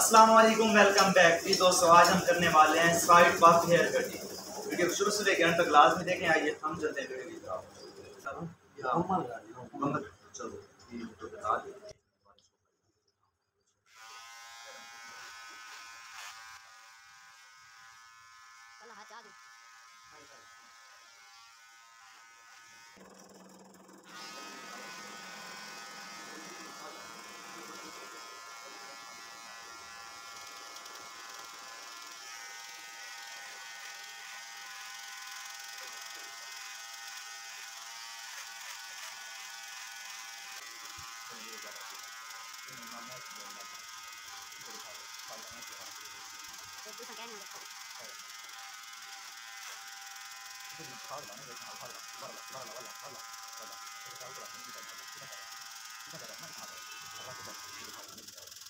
अस्सलाम welcome back जी दोस्तों आज हम करने वाले हैं साइड बाफ हेयर कटिंग वीडियो शुरू से लेकर अंत तक में देखें आइए हम चलते हैं वीडियो की चलो तो बता दें। 見るからし、でも今もうすぐになって、これから使うかなって感じです。で、時間があるのですかはい。特に変わるかね、別に変わるか、わらわらわらわらわらわらわら、これから僕らの時間が好きだから、だから何か上がってたっていう感じですよ。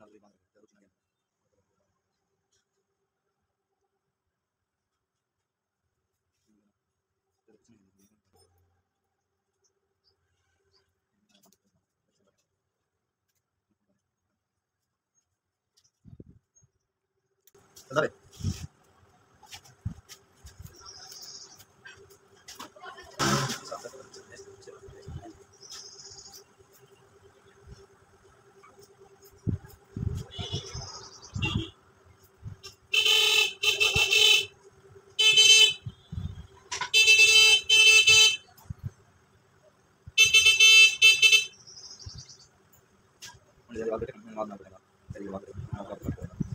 Lebih mantep, jadi. अपडेट करना पड़ेगा